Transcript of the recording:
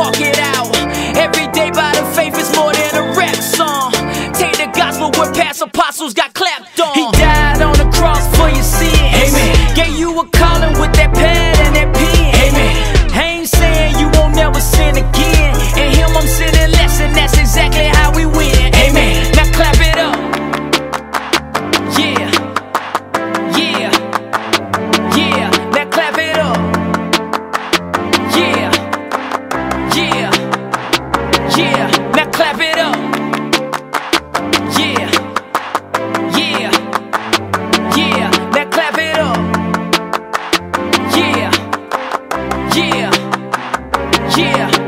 walk it out. Every day by the faith is more than a rap song. Take the gospel where past apostles got clapped on. He died on the cross for your sins. Amen. Gave you a Yeah.